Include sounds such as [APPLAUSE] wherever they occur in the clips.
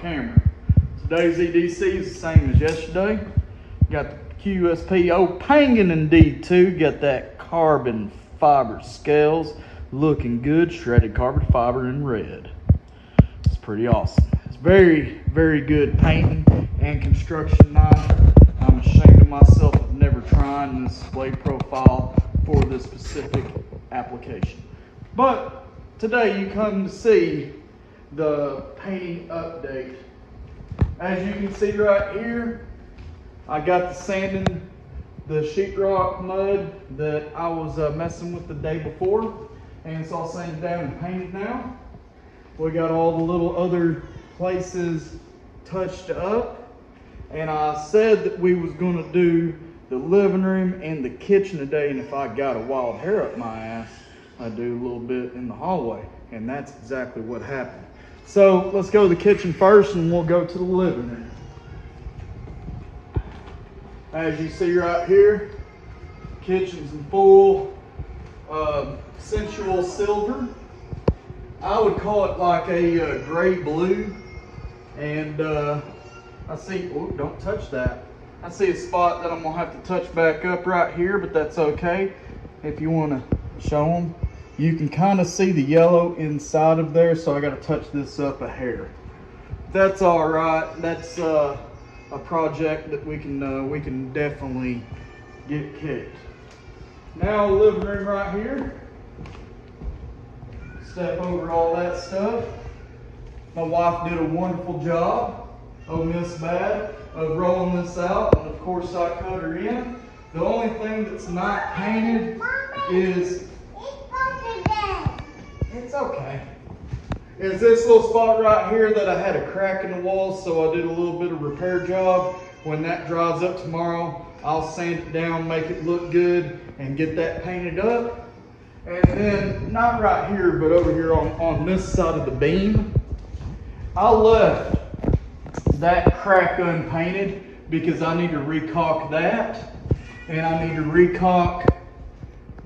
camera. Today's EDC is the same as yesterday. Got the QSP Opangan in D2. Got that carbon fiber scales looking good. Shredded carbon fiber in red. It's pretty awesome. It's very, very good painting and construction knife. I'm ashamed of myself of never trying this blade profile for this specific application. But today you come to see the painting update. As you can see right here, I got the sanding the sheetrock mud that I was uh, messing with the day before. And it's all sanded down and painted now. We got all the little other places touched up. And I said that we was gonna do the living room and the kitchen today. And if I got a wild hair up my ass, I'd do a little bit in the hallway. And that's exactly what happened. So let's go to the kitchen first and we'll go to the living room. As you see right here, kitchen's in full uh, sensual silver. I would call it like a uh, gray blue. And uh, I see, oh, don't touch that. I see a spot that I'm gonna have to touch back up right here, but that's okay. If you wanna show them, you can kind of see the yellow inside of there, so I gotta touch this up a hair. That's all right. That's uh, a project that we can uh, we can definitely get kicked. Now living room right here. Step over all that stuff. My wife did a wonderful job, oh Miss Bad, of rolling this out, and of course I cut her in. The only thing that's not painted is it's okay. Is this little spot right here that I had a crack in the wall, so I did a little bit of repair job. When that dries up tomorrow, I'll sand it down, make it look good, and get that painted up. And then, not right here, but over here on, on this side of the beam, I left that crack unpainted because I need to recaulk that. And I need to recaulk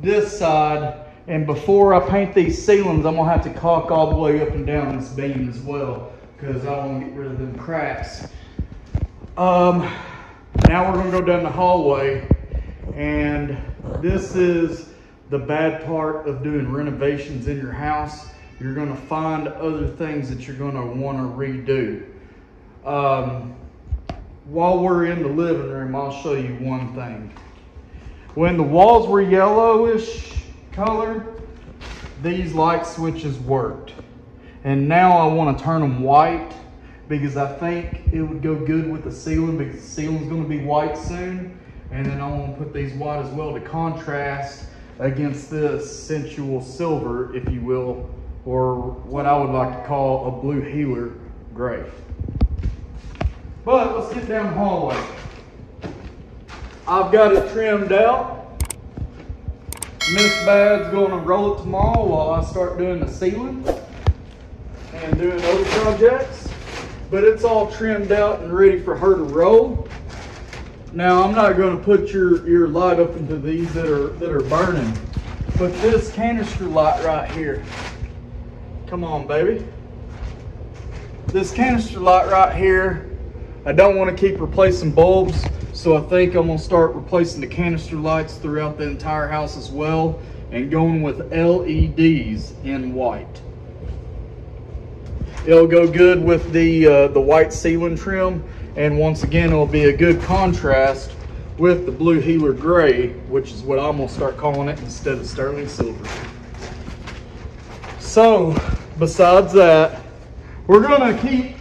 this side. And before I paint these ceilings, I'm gonna have to caulk all the way up and down this beam as well because I want to get rid of them cracks. Um, now we're gonna go down the hallway and this is the bad part of doing renovations in your house. You're gonna find other things that you're gonna wanna redo. Um, while we're in the living room, I'll show you one thing. When the walls were yellowish color, these light switches worked. And now I wanna turn them white because I think it would go good with the ceiling because the ceiling's gonna be white soon. And then I want to put these white as well to contrast against this sensual silver, if you will, or what I would like to call a blue heeler gray. But let's get down the hallway. I've got it trimmed out. Miss Bad's going to roll it tomorrow while I start doing the ceiling and doing other projects. But it's all trimmed out and ready for her to roll. Now I'm not going to put your, your light up into these that are that are burning, but this canister light right here. Come on, baby. This canister light right here, I don't want to keep replacing bulbs, so I think I'm gonna start replacing the canister lights throughout the entire house as well, and going with LEDs in white. It'll go good with the uh, the white ceiling trim and once again, it'll be a good contrast with the blue heeler gray, which is what I'm gonna start calling it instead of sterling silver. So, besides that, we're gonna keep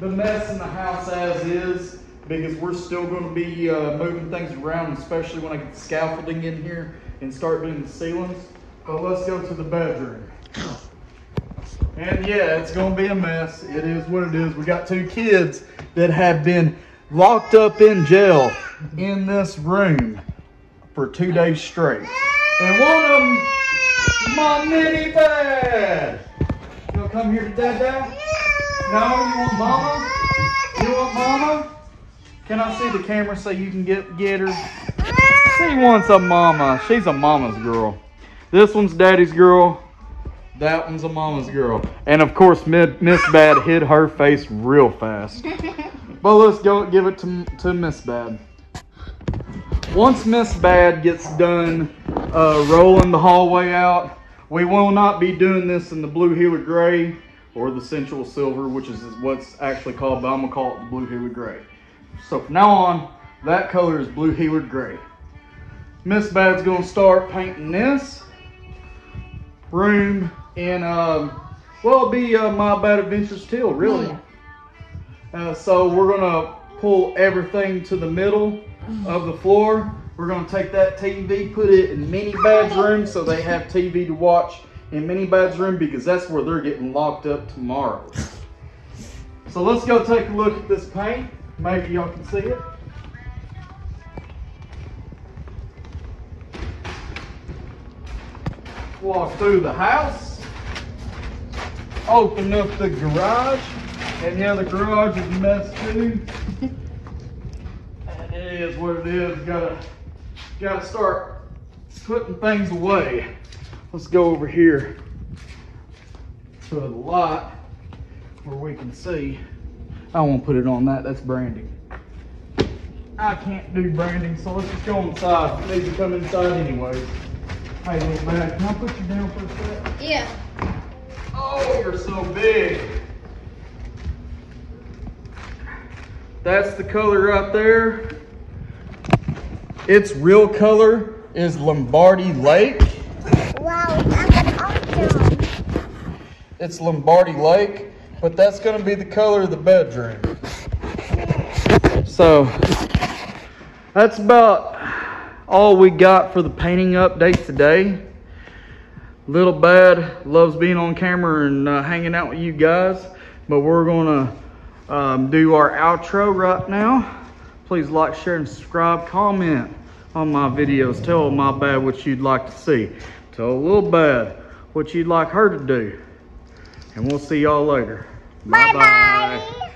the mess in the house as is because we're still gonna be uh, moving things around, especially when I get scaffolding in here and start doing the ceilings. But let's go to the bedroom. And yeah, it's gonna be a mess. It is what it is. We got two kids that have been locked up in jail in this room for two days straight. And one of them, my mini bed. You wanna come here to dad dad? No, you want mama? You want mama? Can I see the camera so you can get get her? She wants a mama. She's a mama's girl. This one's daddy's girl. That one's a mama's girl. And of course, Miss Bad hid her face real fast. [LAUGHS] But let's go give it to, to Miss Bad. Once Miss Bad gets done uh, rolling the hallway out, we will not be doing this in the blue heeler gray or the sensual silver, which is what's actually called, but I'm gonna call it the blue heeler gray. So from now on, that color is blue heeler gray. Miss Bad's gonna start painting this room in, um, well, it'll be uh, MyBadd Adventures Teal, really. Yeah. Uh, so we're gonna pull everything to the middle of the floor. We're gonna take that TV, put it in Mini Bad's room so they have TV to watch in Mini Bad's room because that's where they're getting locked up tomorrow. So let's go take a look at this paint. Maybe y'all can see it. Walk through the house. Open up the garage. And yeah, the garage is a mess too. [LAUGHS] it is what it is. Gotta, gotta start putting things away. Let's go over here to the lot where we can see. I won't put it on that. That's branding. I can't do branding, so let's just go inside. It needs to come inside anyways. Hey, little man, can I put you down for a sec? Yeah. Oh, you're so big. That's the color right there. Its real color is Lombardi Lake. Wow, that's awesome. It's Lombardi Lake, but that's going to be the color of the bedroom. So that's about all we got for the painting update today. Little Bad loves being on camera and uh, hanging out with you guys, but we're going to um, do our outro right now. Please like, share, and subscribe. Comment on my videos. Tell my bad what you'd like to see. Tell Little Bad what you'd like her to do. And we'll see y'all later. Bye bye.